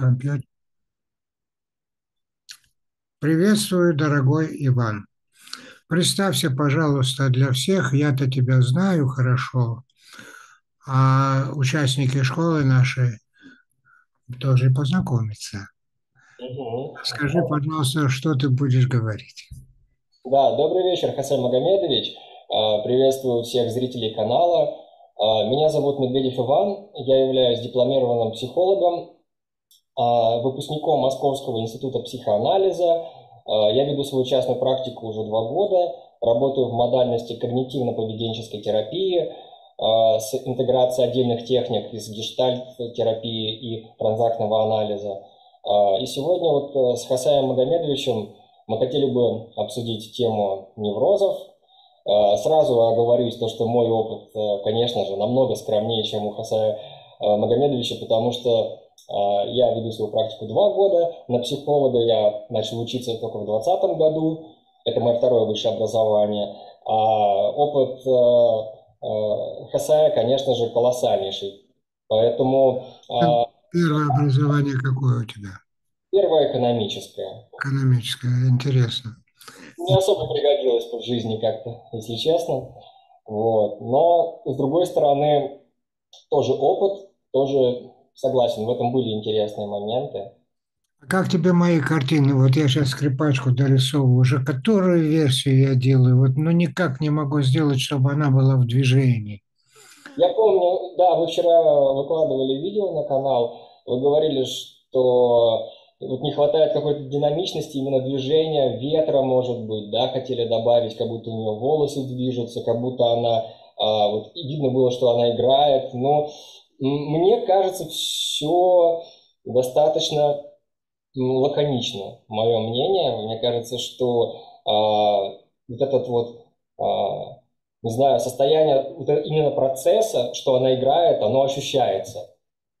компьютер. Приветствую, дорогой Иван. Представься, пожалуйста, для всех. Я-то тебя знаю хорошо, а участники школы нашей тоже познакомиться. Мгм. Скажи, пожалуйста, что ты будешь говорить? Да, добрый вечер, Хасан Магомедович. А, Приветствую всех зрителей канала. А, Меня зовут Медведев Иван. Я являюсь дипломированным психологом, выпускником Московского института психоанализа. А, Я веду свою частную практику уже два года. Работаю в модальности когнитивно-поведенческой терапии а, с интеграцией отдельных техник из гештальт-терапии и транзактного анализа. А, И сегодня вот э, с Хасаем Магомедовичем мы хотели бы обсудить тему неврозов. Сразу оговорюсь, то, что мой опыт, э, конечно же, намного скромнее, чем у Хасая э, Магомедовича, потому что я веду свою практику два года. На психолога я начал учиться только в 2020 году. Это мое второе высшее образование. А опыт э, э, Хасая, конечно же, колоссальнейший. Поэтому э, Первое образование какое у тебя? первое экономическое. Экономическое, интересно. не особо пригодилось в жизни как-то, если честно. Вот. Но, с другой стороны, тоже опыт, тоже согласен, в этом были интересные моменты. А как тебе мои картины? Вот я сейчас скрипачку дорисовываю, уже которую версию я делаю, вот, но никак не могу сделать, чтобы она была в движении. Я помню, да, вы вчера выкладывали видео на канал, вы говорили, что вот не хватает какой-то динамичности, именно движения, ветра, может быть, да, хотели добавить, как будто у нее волосы движутся, как будто она, а, вот видно было, что она играет, но мне кажется, все достаточно лаконично, мое мнение. Мне кажется, что а, вот этот вот, а, не знаю, состояние вот это именно процесса, что она играет, оно ощущается.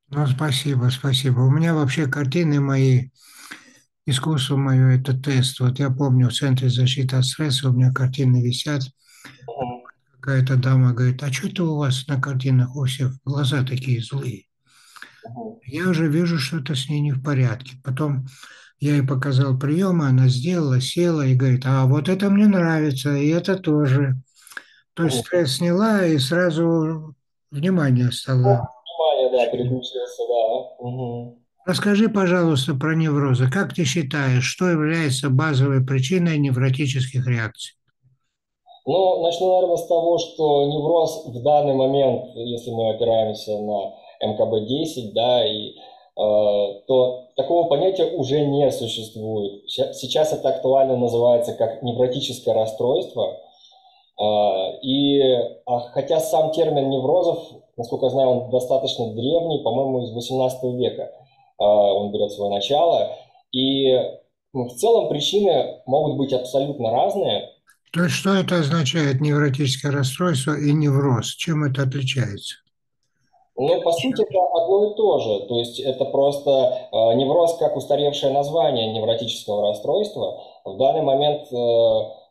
Ну, спасибо, спасибо. У меня вообще картины мои, искусство мое– это тест. Вот я помню, в Центре защиты от стресса у меня картины висят. Какая-то дама говорит, а что это у вас на картинах у всех глаза такие злые? Я уже вижу, что-то с ней не в порядке. Потом я ей показал приемы, она сделала, села и говорит, а вот это мне нравится, и это тоже. То есть стресс сняла, и сразу внимание стало. Внимание, да, переключился, да. Расскажи, пожалуйста, про неврозы. Как ты считаешь, что является базовой причиной невротических реакций? Ну, начну, наверное, с того, что невроз в данный момент, если мы опираемся на МКБ-10, да, и, э, то такого понятия уже не существует. Сейчас это актуально называется как невротическое расстройство. А, И а, хотя сам термин неврозов, насколько я знаю, он достаточно древний, по-моему, из 18 века а, он берет свое начало. И в целом причины могут быть абсолютно разные. То есть что это означает невротическое расстройство и невроз? Чем это отличается? Но по сути это одно и то же. То есть это просто э, невроз как устаревшее название невротического расстройства. В данный момент э,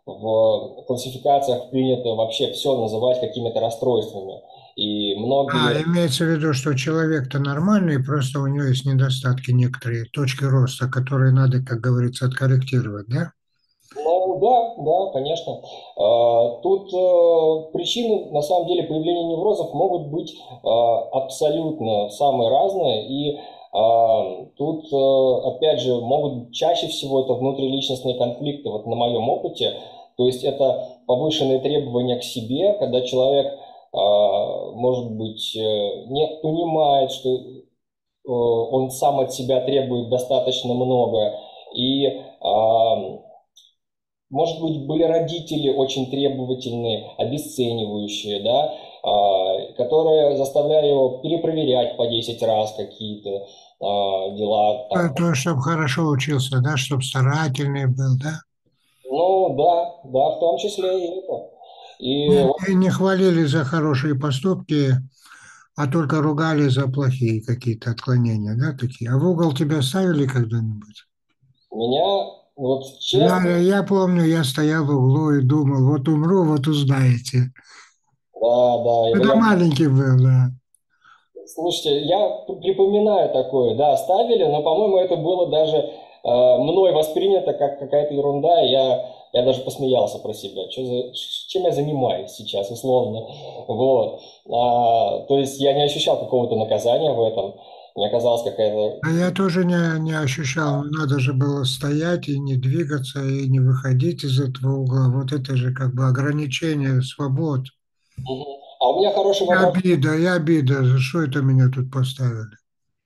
в классификациях принято вообще все называть какими-то расстройствами. И А, многие имеется в виду, что человек-то нормальный, просто у него есть недостатки некоторые, точки роста, которые надо, как говорится, откорректировать, да? Да, конечно. А, Тут э, причины, на самом деле, появления неврозов могут быть а, абсолютно самые разные. И а, тут, э, опять же, могут чаще всего это внутриличностные конфликты, вот на моем опыте. То есть это повышенные требования к себе, когда человек, может быть, э, не понимает, что он сам от себя требует достаточно много. И может быть, были родители очень требовательные, обесценивающие, да, а, которые заставляли его перепроверять по 10 раз какие-то а, дела. Там. То, чтобы хорошо учился, да, чтобы старательный был, да? Ну да, да, в том числе и это. И Не, вот не не хвалили за хорошие поступки, а только ругали за плохие какие-то отклонения, да, такие. А в угол тебя ставили когда-нибудь? меня, вот Я, честно, я помню, я стоял в углу и думал, вот умру, вот узнаете. да, да, Когда я маленький был, да. Слушайте, я припоминаю такое, да, ставили, но, по-моему, это было даже э, мной воспринято как какая-то ерунда, и я, я даже посмеялся про себя. Что за, чем я занимаюсь сейчас, условно? Вот. А, то есть я не ощущал какого-то наказания в этом. Мне казалось какая-то... А я тоже не, не ощущал, надо же было стоять и не двигаться, и не выходить из этого угла. Вот это же как бы ограничение свобод. Угу. А у меня хороший И вопрос. обида, и обида, за что это меня тут поставили?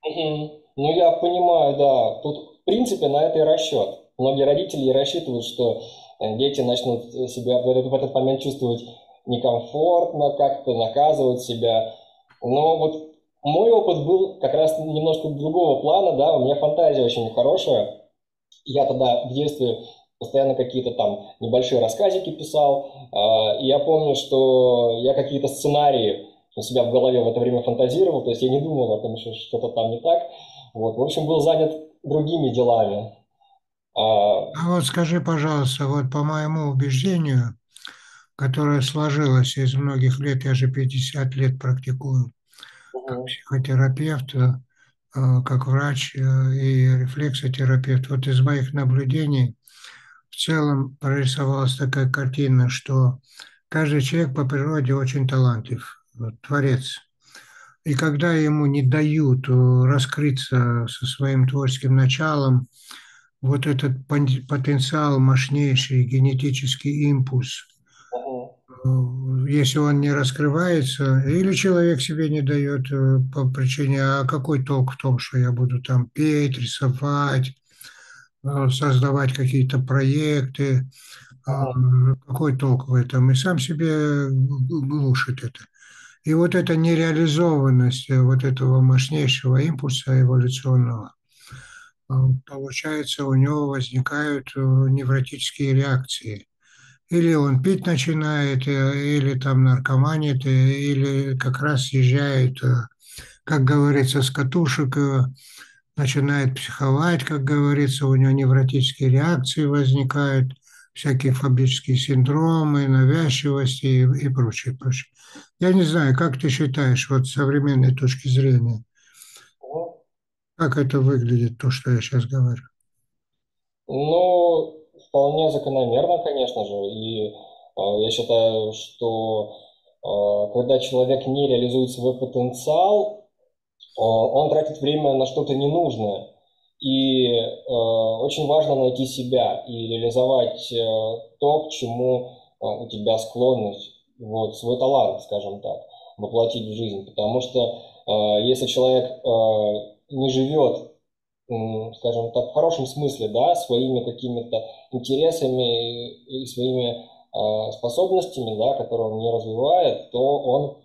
Угу. Ну, я понимаю, да. Тут, в принципе, на это и расчет. Многие родители и рассчитывают, что э, дети начнут себя в этот, в этот момент чувствовать некомфортно, как-то наказывать себя. Но вот мой опыт был как раз немножко другого плана, да, у меня фантазия очень хорошая. Я тогда в детстве постоянно какие-то там небольшие рассказики писал, а, и я помню, что я какие-то сценарии у себя в голове в это время фантазировал, то есть я не думал о том, что что-то там не так. Вот. В общем, был занят другими делами. А вот скажи, пожалуйста, вот по моему убеждению, которое сложилось из многих лет, я же 50 лет практикую как психотерапевт, э, как врач э, и рефлексотерапевт, вот из моих наблюдений в целом прорисовалась такая картина, что каждый человек по природе очень талантлив, творец. И когда ему не дают э, раскрыться со своим творческим началом, вот этот потенциал, мощнейший генетический импульс, э, если он не раскрывается, или человек себе не дает э, по причине, а какой толк в том, что я буду там петь, рисовать, Э, создавать какие-то проекты. А, какой толк в этом? И сам себе глушит это. И вот эта нереализованность э, вот этого мощнейшего импульса эволюционного, э, получается, у него возникают невротические реакции. Или он пить начинает, или там наркоманит, или как раз съезжает, как говорится, с катушек, начинает психовать, как говорится, у него невротические реакции возникают, всякие фобические синдромы, навязчивости и, и прочее, прочее. Я не знаю, как ты считаешь, вот с современной точки зрения, как это выглядит, то, что я сейчас говорю? Ну, вполне закономерно, конечно же. И э, я считаю, что э, когда человек не реализует свой потенциал, он тратит время на что-то ненужное. И э, очень важно найти себя и реализовать э, то, к чему э, у тебя склонность, вот, свой талант, скажем так, воплотить в жизнь. Потому что э, если человек э, не живет, э, скажем так, в хорошем смысле, да, своими какими-то интересами и, своими э, способностями, да, которые он не развивает, то он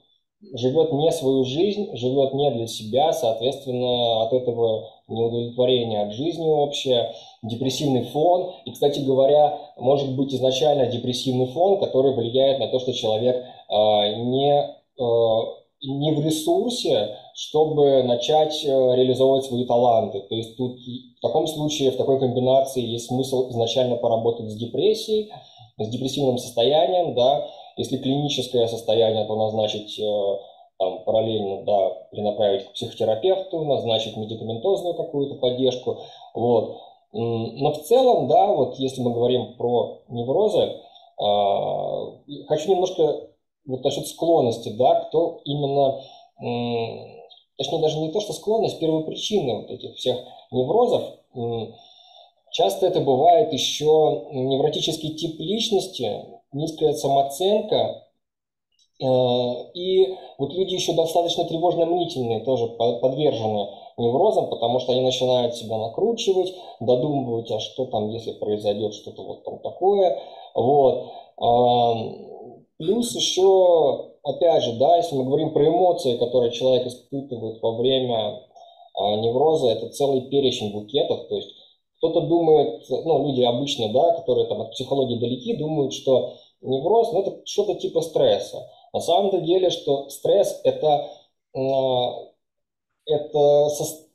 живет не свою жизнь, живет не для себя, соответственно, от этого неудовлетворение от жизни общее, депрессивный фон. И, кстати говоря, может быть изначально депрессивный фон, который влияет на то, что человек э, не, э, не в ресурсе, чтобы начать э, реализовывать свои таланты. То есть тут в таком случае, в такой комбинации есть смысл изначально поработать с депрессией, с депрессивным состоянием, да, если клиническое состояние, то назначить э, там, параллельно, да, перенаправить к психотерапевту, назначить медикаментозную какую-то поддержку. Вот. Но в целом, да, вот если мы говорим про неврозы, а, хочу немножко вот насчет склонности, да, кто именно, точнее даже не то, что склонность, первопричины вот этих всех неврозов, часто это бывает еще невротический тип личности, низкая самооценка, э, и вот люди еще достаточно тревожно-мнительные, тоже подвержены неврозам, потому что они начинают себя накручивать, додумывать, а что там, если произойдет что-то вот там такое. Вот. Плюс еще, опять же, да, если мы говорим про эмоции, которые человек испытывает во время а, невроза, это целый перечень букетов, то есть кто-то думает, ну, люди обычно, да, которые там от психологии далеки, думают, что невроз, ну, это что-то типа стресса. На самом деле, что стресс это, это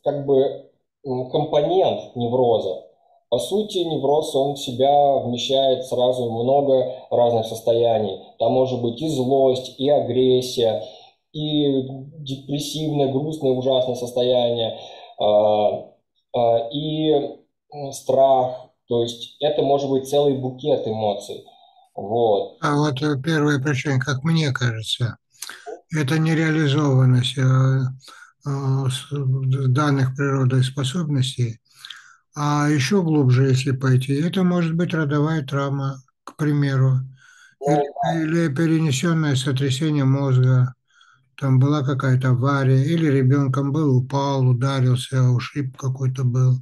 как бы компонент невроза. По сути, невроз, он в себя вмещает сразу много разных состояний. Там может быть и злость, и агрессия, и депрессивное, грустное, ужасное состояние, а, а, и страх. То есть это может быть целый букет эмоций. Вот. А вот э, первая причина, как мне кажется, это нереализованность э, э, данных природой способностей. А еще глубже, если пойти, это может быть родовая травма, к примеру, или, или перенесенное сотрясение мозга, там была какая-то авария, или ребенком был, упал, ударился, ушиб какой-то был.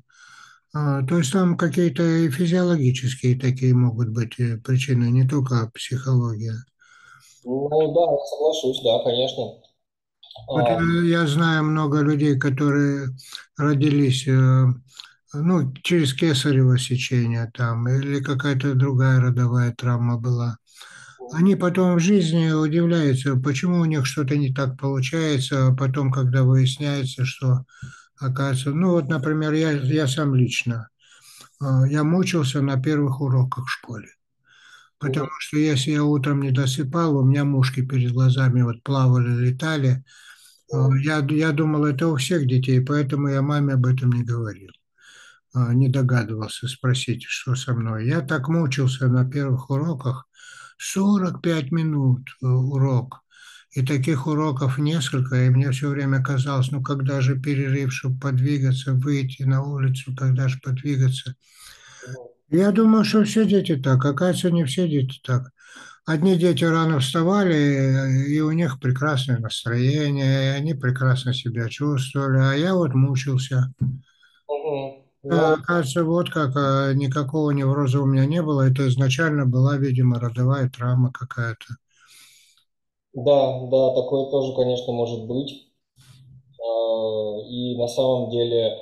А, то есть там какие-то и физиологические такие могут быть э, причины, не только психология. Ну да, соглашусь, да, конечно. Вот а... я знаю много людей, которые родились э, ну, через кесарево сечение там, или какая-то другая родовая травма была. Они потом в жизни удивляются, почему у них что-то не так получается, а потом, когда выясняется, что оказывается, ну вот, например, я, я сам лично, а, я мучился на первых уроках в школе. Потому что если я утром не досыпал, у меня мушки перед глазами вот плавали, летали. А, я, я думал, это у всех детей, поэтому я маме об этом не говорил. А, не догадывался спросить, что со мной. Я так мучился на первых уроках, 45 минут э, урок. И таких уроков несколько, и мне все время казалось, ну когда же перерыв, чтобы подвигаться, выйти на улицу, когда же подвигаться. Я думаю, что все дети так, оказывается, не все дети так. Одни дети рано вставали, и у них прекрасное настроение, и они прекрасно себя чувствовали, а я вот мучился. Угу. Да, кажется, вот как а, никакого невроза у меня не было. Это изначально была, видимо, родовая травма какая-то. Да, да, такое тоже, конечно, может быть. А, и на самом деле,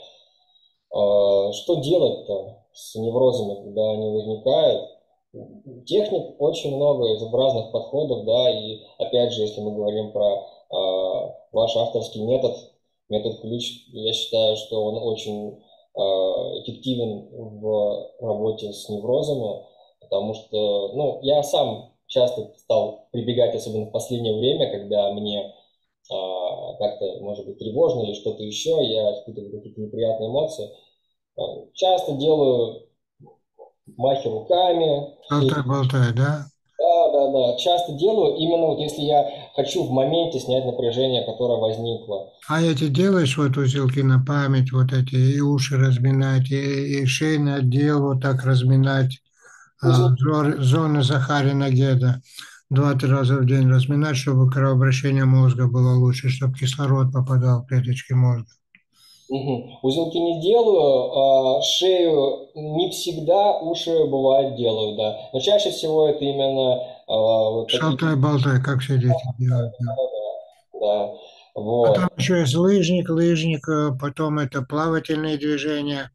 что делать-то с неврозами, когда они возникают? Техник очень много из разных подходов, да, и опять же, если мы говорим про ваш авторский метод, метод ключ, я считаю, что он очень Э, эффективен в работе с неврозами, потому что, ну, я сам часто стал прибегать, особенно в последнее время, когда мне а, как-то, может быть, тревожно или что-то еще, я испытываю какие-то неприятные эмоции. Э, часто делаю махи руками. Болтай-болтай, да? Да. Часто делаю, именно вот если я хочу в моменте снять напряжение, которое возникло. А эти делаешь вот узелки на память, вот эти и уши разминать, и, и шейный отдел вот так разминать, а, зоны Захарина Геда два-три раза в день разминать, чтобы кровообращение мозга было лучше, чтобы кислород попадал в клеточки мозга. Угу. Узелки не делаю, а шею не всегда, уши бывает делаю, да. Но чаще всего это именно... А, Шалтай-болтай, как все дети делают. Да, да, да. Вот. Потом еще есть лыжник, лыжник, э, потом это плавательные движения,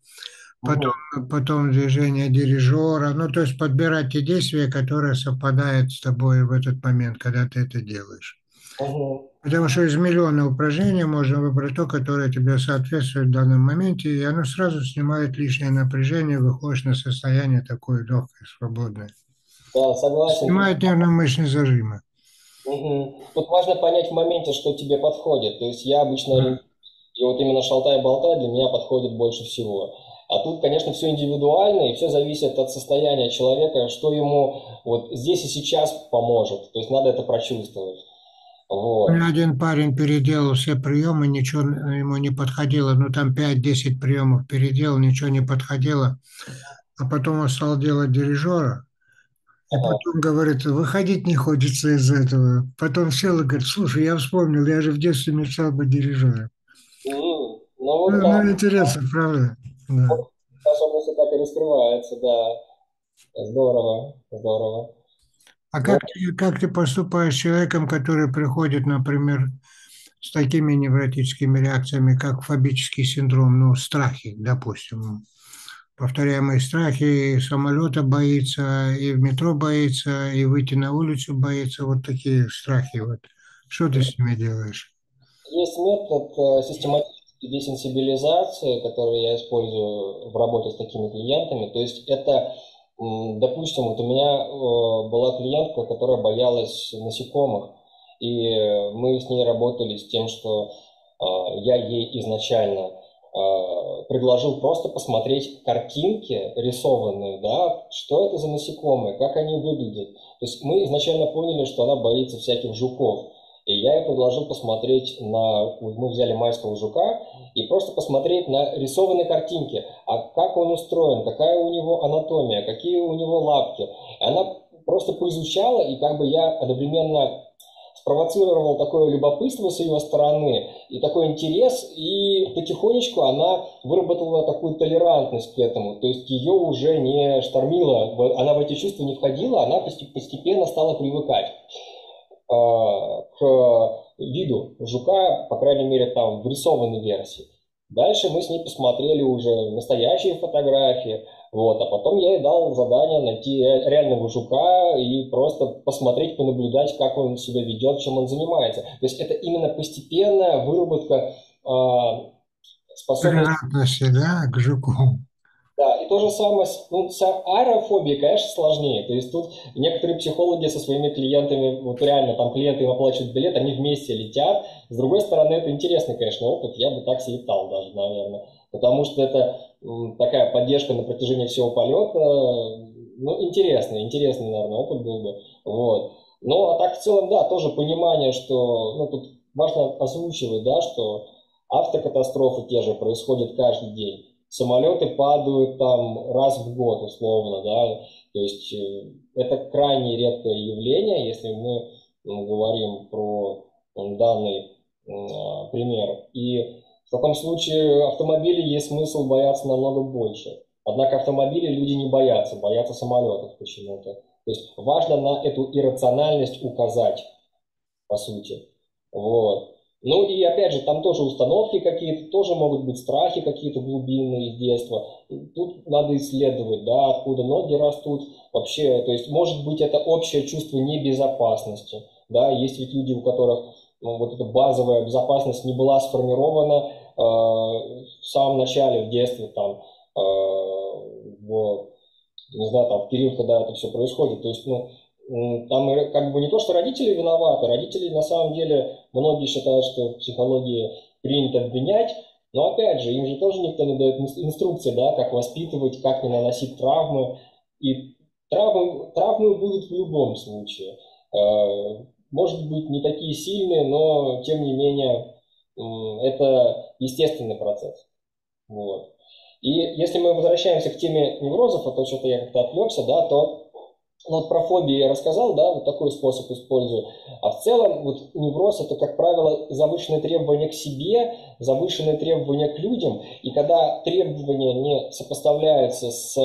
потом, угу. потом движение дирижера. Ну, то есть подбирать те действия, которые совпадают с тобой в этот момент, когда ты это делаешь. Угу. Потому что из миллиона упражнений можно выбрать то, которое тебе соответствует в данном моменте, и оно сразу снимает лишнее напряжение, выходишь на состояние такое легкое, свободное. Да, согласен. Снимает нервно-мышечные зажимы. Угу. Тут важно понять в моменте, что тебе подходит. То есть я обычно, да. и вот именно шалтай-болтай для меня подходит больше всего. А тут, конечно, все индивидуально, и все зависит от состояния человека, что ему вот здесь и сейчас поможет. То есть надо это прочувствовать. Вот. У меня один парень переделал все приемы, ничего ему не подходило. Ну, там 5-10 приемов переделал, ничего не подходило. А потом он стал делать дирижера. И ага. потом говорит, выходить не хочется из этого. Потом сел и говорит, слушай, я вспомнил, я же в детстве мечтал быть дирижером. Mm, ну, вот ну, ну, интересно, правда? Да. Способности так и раскрывается, да. Здорово, здорово. А как, ты, как ты поступаешь с человеком, который приходит, например, с такими невротическими реакциями, как фобический синдром, ну, страхи, допустим, повторяемые страхи, самолета боится, и в метро боится, и выйти на улицу боится, вот такие страхи. Вот. Что ты с ними делаешь? Есть метод э, систематической десенсибилизации, который я использую в работе с такими клиентами. То есть это Допустим, вот у меня э, была клиентка, которая боялась насекомых. и мы с ней работали с тем, что я ей изначально предложил просто посмотреть картинки рисованные, да, что это за насекомые, как они выглядят. То есть мы изначально поняли, что она боится всяких жуков. И я ей предложил посмотреть на... Мы взяли майского жука и просто посмотреть на рисованные картинки. А как он устроен, какая у него анатомия, какие у него лапки. И она просто поизучала, и как бы я одновременно спровоцировал такое любопытство с ее стороны и такой интерес, и потихонечку она выработала такую толерантность к этому, то есть ее уже не штормило, она в эти чувства не входила, она постепенно стала привыкать. Э, к виду жука, по крайней мере, там в рисованной версии. Дальше мы с ней посмотрели уже настоящие фотографии, вот, а потом я ей дал задание найти реального жука и просто посмотреть, понаблюдать, как он себя ведет, чем он занимается. То есть это именно постепенная выработка э, способности... да, к жуку. Да, и то же самое ну, с аэрофобией, конечно, сложнее. То есть тут некоторые психологи со своими клиентами, вот реально, там клиенты им оплачивают билет, они вместе летят. С другой стороны, это интересный, конечно, опыт. Я бы так слетал даже, наверное. Потому что это такая поддержка на протяжении всего полета. Ну, интересный, интересный, наверное, опыт был бы. Вот. Ну, а так в целом, да, тоже понимание, что, ну, тут важно озвучивать, да, что автокатастрофы те же происходят каждый день самолеты падают там раз в год условно, да, то есть э, это крайне редкое явление, если мы говорим про данный а, пример. И в таком случае автомобили есть смысл бояться намного больше. Однако автомобили люди не боятся, боятся самолетов почему-то. То есть важно на эту иррациональность указать, по сути. Вот. Ну и опять же, там тоже установки какие-то, тоже могут быть страхи какие-то глубинные из детства. Тут надо исследовать, да, откуда ноги растут. Вообще, то есть может быть это общее чувство небезопасности. Да, есть ведь люди, у которых вот эта базовая безопасность не была сформирована э, в самом начале, в детстве, там, э, в, не знаю, там, в период, когда это все происходит. То есть, ну, там как бы не то, что родители виноваты, родители на самом деле, многие считают, что в психологии принято обвинять, но опять же, им же тоже никто не дает инструкции, да, как воспитывать, как не наносить травмы. И травмы, травмы будут в любом случае. Э, может быть, не такие сильные, но тем не менее это естественный процесс. Вот. И если мы возвращаемся к теме неврозов, а то что-то я как-то отвлекся, да, то вот про фобии я рассказал, да, вот такой способ использую. А в целом вот невроз это, как правило, завышенные требования к себе, завышенные требования к людям. И когда требования не сопоставляются с,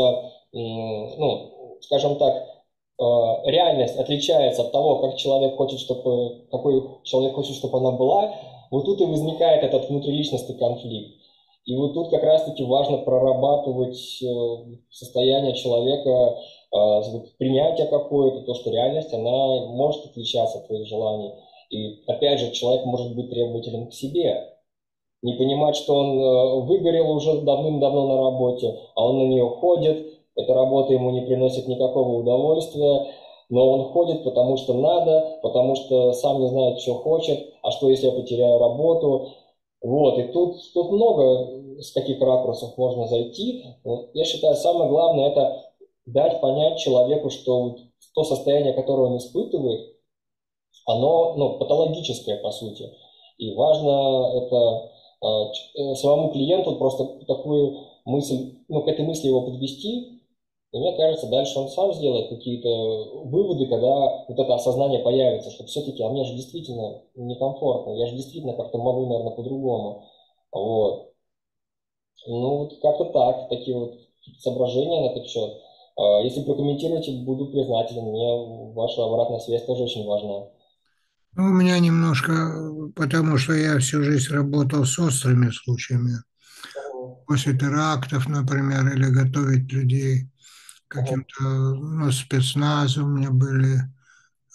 ну, скажем так, э, реальность отличается от того, как человек хочет, чтобы, какой человек хочет, чтобы она была, вот тут и возникает этот внутриличностный конфликт. И вот тут как раз-таки важно прорабатывать э, состояние человека, а, принятие какое-то, то, что реальность, она может отличаться от твоих желаний. И опять же, человек может быть требователем к себе. Не понимать, что он э, выгорел уже давным-давно на работе, а он на нее ходит, эта работа ему не приносит никакого удовольствия, но он ходит, потому что надо, потому что сам не знает, что хочет, а что, если я потеряю работу. Вот, и тут, тут много с каких ракурсов можно зайти. Я считаю, самое главное – это дать понять человеку, что то состояние, которое он испытывает, оно ну, патологическое по сути. И важно это э, самому клиенту просто такую мысль, ну, к этой мысли его подвести, и мне кажется, дальше он сам сделает какие-то выводы, когда вот это осознание появится, что все-таки, а мне же действительно некомфортно, я же действительно как-то могу, наверное, по-другому. Вот. Ну, вот как-то так, такие вот соображения на этот счет. А, если прокомментируете, буду признателен. Мне ваша обратная связь тоже очень важна. Ну, у меня немножко, потому что я всю жизнь работал с острыми случаями. После терактов, например, или готовить людей каким-то, ну, спецназу. У меня были,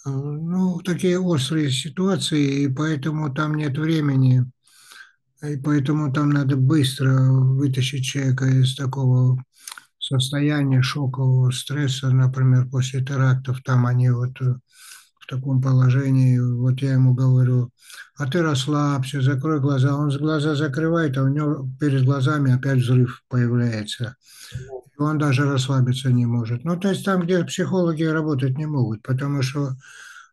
э, ну, такие острые ситуации, и поэтому там нет времени, и поэтому там надо быстро вытащить человека из такого состояние шокового стресса, например, после терактов, там они вот э, в таком положении, вот я ему говорю, а ты расслабься, закрой глаза. Он глаза закрывает, а у него перед глазами опять взрыв появляется. И он даже расслабиться не может. Ну, то есть там, где психологи работать не могут, потому что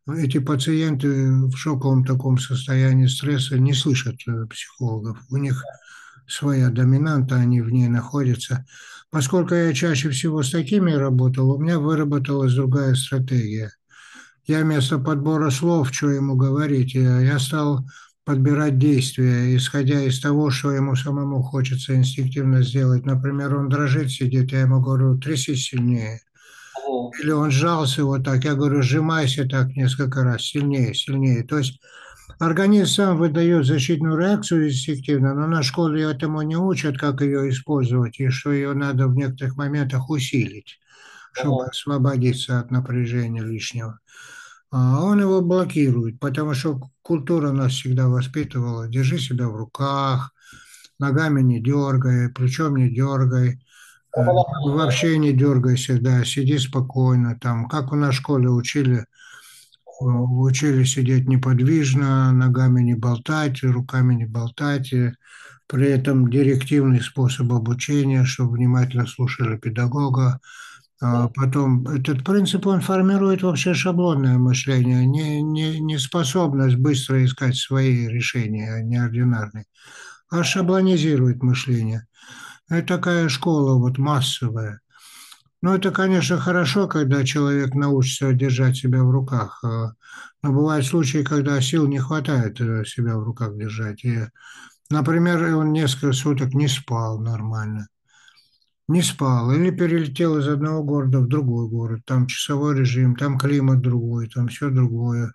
эти пациенты в шоковом таком состоянии стресса не слышат э, психологов. У них своя доминанта, они в ней находятся. Поскольку я чаще всего с такими работал, у меня выработалась другая стратегия. Я вместо подбора слов, что ему говорить, я стал подбирать действия, исходя из того, что ему самому хочется инстинктивно сделать. Например, он дрожит, сидит, я ему говорю, трясись сильнее. Или он сжался вот так, я говорю, сжимайся так несколько раз, сильнее, сильнее. То есть Организм сам выдает защитную реакцию инстинктивно, но на школе этому не учат, как ее использовать, и что ее надо в некоторых моментах усилить, чтобы освободиться от напряжения лишнего. А он его блокирует, потому что культура нас всегда воспитывала, держи себя в руках, ногами не дергай, плечом не дергай, э, вообще не дергайся, да, сиди спокойно, там, как у нас в школе учили – учили сидеть неподвижно, ногами не болтать, руками не болтать. При этом директивный способ обучения, чтобы внимательно слушали педагога. А потом этот принцип, он формирует вообще шаблонное мышление, не, не, не способность быстро искать свои решения, неординарные, а шаблонизирует мышление. Это такая школа вот массовая. Ну, это, конечно, хорошо, когда человек научится держать себя в руках. А, но бывают случаи, когда сил не хватает э, себя в руках держать. И, например, он несколько суток не спал нормально. Не спал. Или перелетел из одного города в другой город. Там часовой режим, там климат другой, там все другое.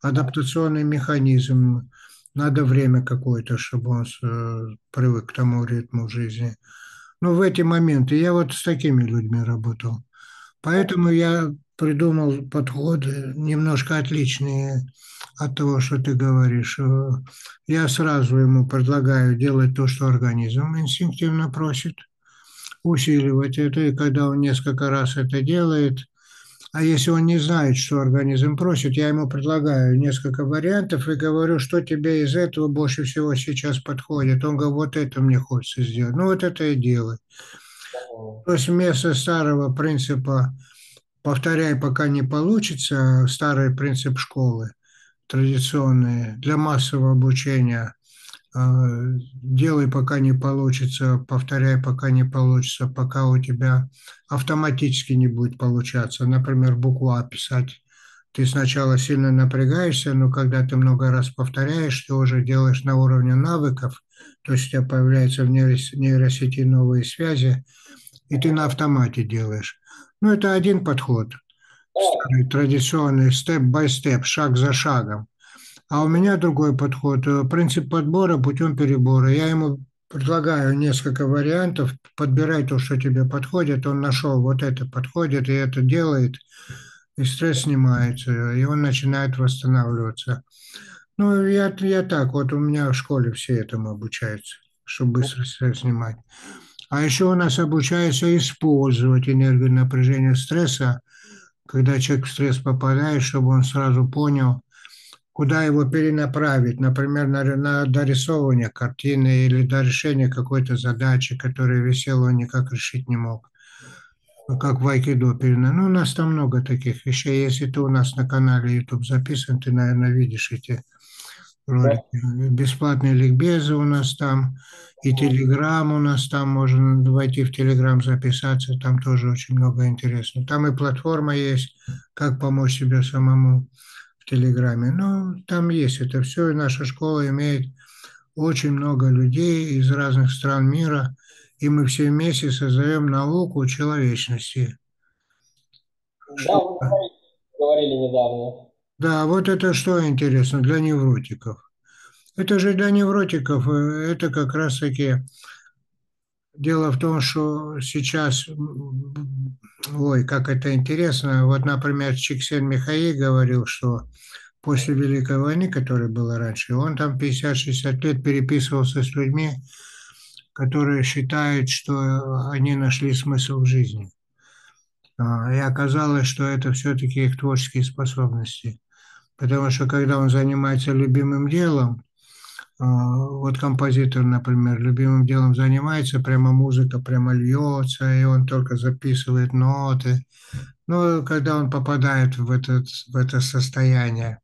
Адаптационный механизм. Надо время какое-то, чтобы он э, привык к тому ритму жизни. Ну, в эти моменты я вот с такими людьми работал. Поэтому я придумал подходы немножко отличные от того, что ты говоришь. Э, я сразу ему предлагаю делать то, что организм инстинктивно просит, усиливать это, и когда он несколько раз это делает, а если он не знает, что организм просит, я ему предлагаю несколько вариантов и говорю, что тебе из этого больше всего сейчас подходит. Он говорит, вот это мне хочется сделать. Ну, вот это и делай. То есть вместо старого принципа «повторяй, пока не получится», старый принцип школы, традиционный, для массового обучения – делай, пока не получится, повторяй, пока не получится, пока у тебя автоматически не будет получаться. Например, букву А писать. Ты сначала сильно напрягаешься, но когда ты много раз повторяешь, ты уже делаешь на уровне навыков, то есть у тебя появляются в нейросети новые связи, и ты на автомате делаешь. Ну, это один подход, старый, традиционный, степ-бай-степ, шаг за шагом. А у меня другой подход. Э, принцип подбора путем перебора. Я ему предлагаю несколько вариантов, подбирай то, что тебе подходит. Он нашел вот это подходит и это делает, и стресс снимается, и он начинает восстанавливаться. Ну, я, я так, вот у меня в школе все этому обучаются, чтобы быстро стресс снимать. А еще у нас обучаются использовать энергию напряжения стресса, когда человек в стресс попадает, чтобы он сразу понял, куда его перенаправить, например, на, на дорисовывание картины или до решения какой-то задачи, которая висела, он никак решить не мог. Как в айкидо перена. Ну, у нас там много таких вещей. Если ты у нас на канале YouTube записан, ты, наверное, видишь эти ролики. Да. Бесплатные ликбезы у нас там, и Телеграм у нас там, можно войти в Телеграм, записаться, там тоже очень много интересного. Там и платформа есть, как помочь себе самому в Телеграме. Ну, там есть это все, и наша школа имеет очень много людей из разных стран мира, и мы все вместе создаем науку человечности. Да, вы говорили недавно. Да, вот это что интересно для невротиков. Это же для невротиков, э, это как раз-таки Дело в том, что сейчас, ой, как это интересно, вот, например, Чиксен Михаил говорил, что после Великой войны, которая была раньше, он там 50-60 лет переписывался с людьми, которые считают, что они нашли смысл в жизни. А, и оказалось, что это все-таки их творческие способности. Потому что когда он занимается любимым делом, вот композитор, например, любимым делом занимается, прямо музыка прямо льется, и он только записывает ноты. Ну, когда он попадает в, этот, в это состояние,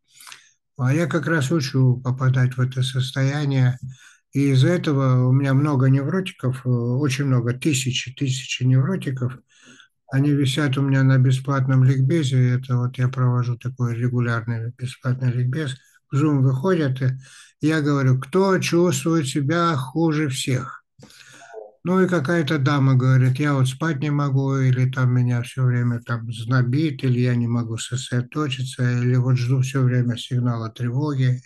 а я как раз учу попадать в это состояние, и из этого у меня много невротиков, очень много, тысячи, тысячи невротиков. Они висят у меня на бесплатном ликбезе, это вот я провожу такой регулярный бесплатный ликбез. В Zoom выходят, и я говорю, кто чувствует себя хуже всех? Ну и какая-то дама говорит, я вот спать не могу, или там меня все время там знобит, или я не могу сосредоточиться, или вот жду все время сигнала тревоги.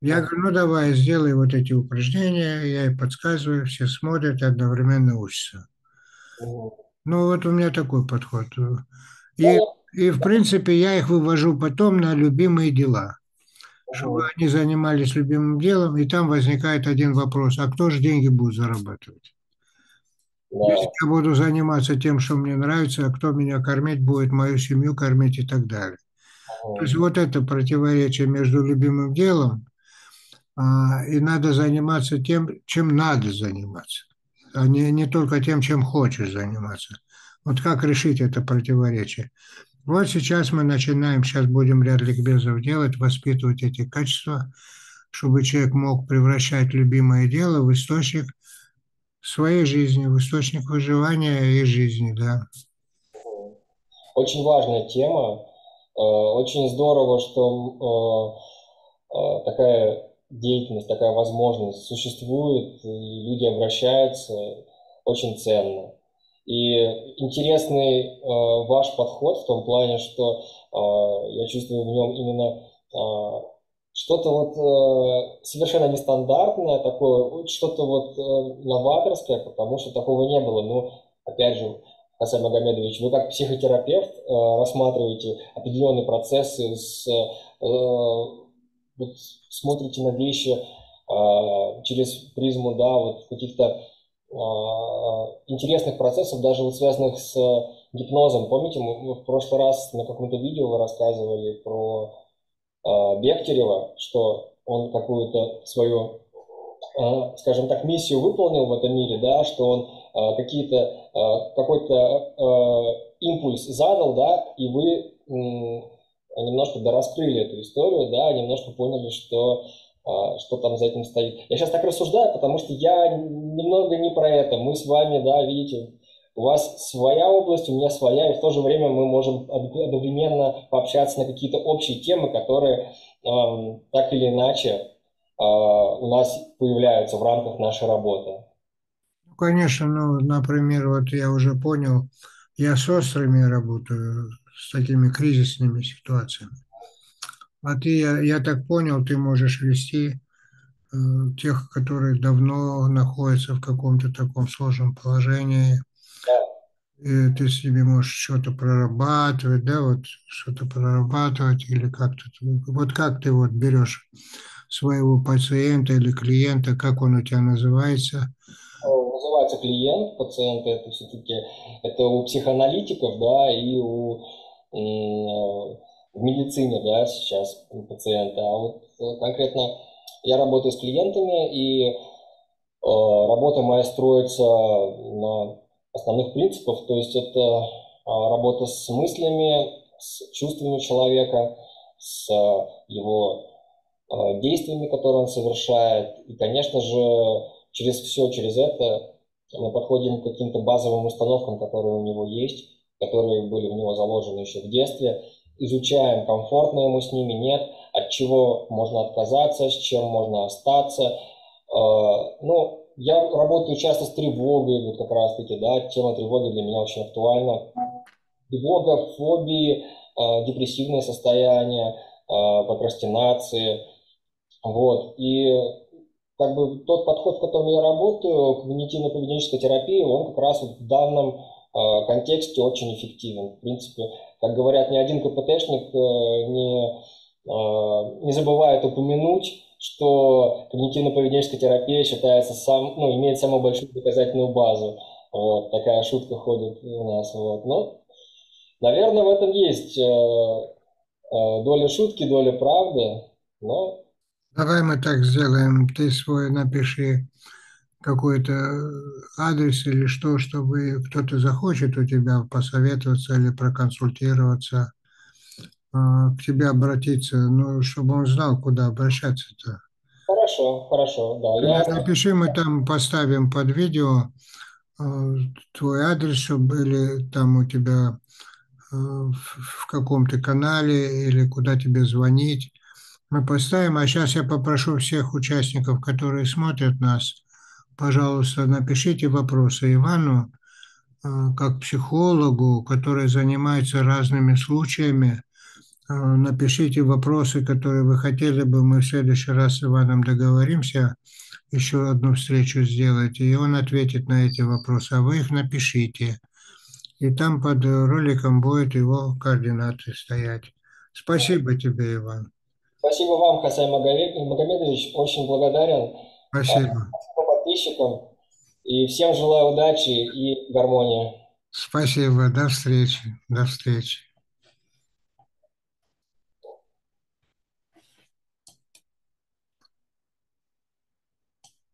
Я говорю, ну давай, сделай вот эти упражнения, я ей подсказываю, все смотрят и одновременно учатся. Ну вот у меня такой подход. И, и в принципе я их вывожу потом на любимые дела чтобы они занимались любимым делом, и там возникает один вопрос, а кто же деньги будет зарабатывать? Да. Если я буду заниматься тем, что мне нравится, а кто меня кормить будет, мою семью кормить и так далее. То есть вот это противоречие между любимым делом а, и надо заниматься тем, чем надо заниматься, а не, не только тем, чем хочешь заниматься. Вот как решить это противоречие? Вот сейчас мы начинаем, сейчас будем ряд ликбезов делать, воспитывать эти качества, чтобы человек мог превращать любимое дело в источник своей жизни, в источник выживания и жизни, да. Очень важная тема. Э, очень здорово, что э, э, такая деятельность, такая возможность существует, люди обращаются. Очень ценно. И интересный э, ваш подход в том плане, что э, я чувствую в нем именно э, что-то вот э, совершенно нестандартное, такое, что-то вот э, новаторское, потому что такого не было. Ну, опять же, Хасан Магомедович, вы как психотерапевт э, рассматриваете определенные процессы, с, э, вот смотрите на вещи э, через призму, да, вот каких-то интересных процессов, даже вот связанных с гипнозом. Помните, мы в прошлый раз на каком-то видео вы рассказывали про э, Бехтерева, что он какую-то свою, э, скажем так, миссию выполнил в этом мире, да, что он э, какие-то, э, какой-то э, импульс задал, да, и вы э, немножко дораскрыли эту историю, да, немножко поняли, что что там за этим стоит. Я сейчас так рассуждаю, потому что я немного не про это. Мы с вами, да, видите, у вас своя область, у меня своя, и в то же время мы можем одновременно пообщаться на какие-то общие темы, которые э, так или иначе э, у нас появляются в рамках нашей работы. Ну, конечно, ну, например, вот я уже понял, я с острыми работаю, с такими кризисными ситуациями. А ты, я, я так понял, ты можешь вести э, тех, которые давно находятся в каком-то таком сложном положении. И ты с ними можешь что-то прорабатывать, да, вот что-то прорабатывать или как-то. Вот как ты вот берешь своего пациента или клиента, как он у тебя называется? Называется клиент, пациент, это все-таки это у психоаналитиков, да, и у в медицине, да, сейчас пациента, а вот э, конкретно я работаю с клиентами, и э, работа моя строится на основных принципах, то есть это э, работа с мыслями, с чувствами человека, с его э, действиями, которые он совершает, и, конечно же, через все, через это мы подходим к каким-то базовым установкам, которые у него есть, которые были в него заложены еще в детстве, изучаем, комфортно ему с ними, нет, от чего можно отказаться, с чем можно остаться. Э, ну, я работаю часто с тревогой, вот как раз таки, да, тема тревоги для меня очень актуальна. Тревога, фобии, э, депрессивное состояние, э, прокрастинации. Вот. И как бы тот подход, в котором я работаю, когнитивно-поведенческой терапии, он как раз в данном контексте очень эффективен. В принципе, как говорят, ни один КПТшник э, не, э, не забывает упомянуть, что когнитивно-поведенческая терапия считается сам, ну, имеет самую большую доказательную базу. Вот, такая шутка ходит у нас. Вот. Но, наверное, в этом есть э, доля шутки, доля правды, но... Давай мы так сделаем. Ты свой напиши какой-то адрес или что, чтобы кто-то захочет у тебя посоветоваться или проконсультироваться, а, к тебе обратиться, ну, чтобы он знал, куда обращаться-то. Хорошо, хорошо, да. Я... Напиши, мы там поставим под видео твой адрес, чтобы были там у тебя в каком-то канале или куда тебе звонить. Мы поставим, а сейчас я попрошу всех участников, которые смотрят нас, пожалуйста, напишите вопросы Ивану, как психологу, который занимается разными случаями, а, напишите вопросы, которые вы хотели бы, мы в следующий раз с Иваном договоримся, еще одну встречу сделать, и он ответит на эти вопросы, а вы их напишите. И там под роликом будет его координаты стоять. Спасибо тебе, Иван. Спасибо вам, Хасай Магомедович, очень благодарен. Спасибо. Спасибо подписчикам. И всем желаю удачи и гармонии. Спасибо, до встречи, до встречи.